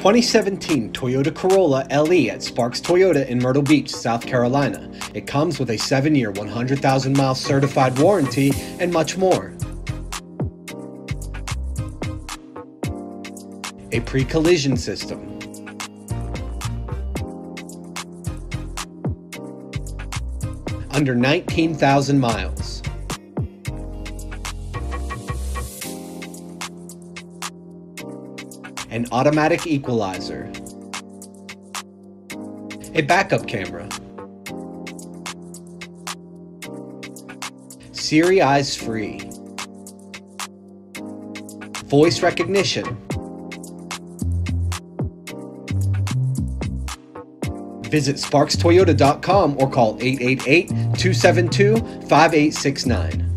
2017 Toyota Corolla LE at Sparks Toyota in Myrtle Beach, South Carolina. It comes with a 7 year, 100,000 mile certified warranty and much more. A pre collision system. Under 19,000 miles. An automatic equalizer. A backup camera. Siri Eyes Free. Voice recognition. Visit sparkstoyota.com or call 888 272 5869.